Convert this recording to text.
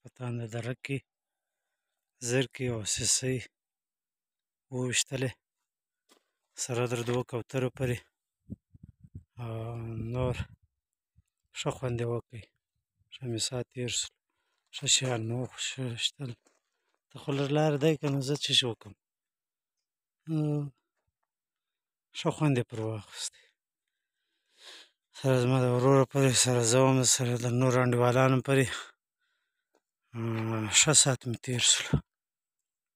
په تاند دره کې زرکې او سیسۍ وویشتلې سره در دوه کوترو پرې او نور ښه خوند یې وکړي ښه مې ساعت تېر شو ښه شیان مو وخوښېدل ته خو لږ لار دی که نه زه څه شي وکړم ښه خوند یې پر واخیست سره زما د ورور پورې سره زه وم سره د نور انډیوالانو پورې ښه ساعت مې تېر شو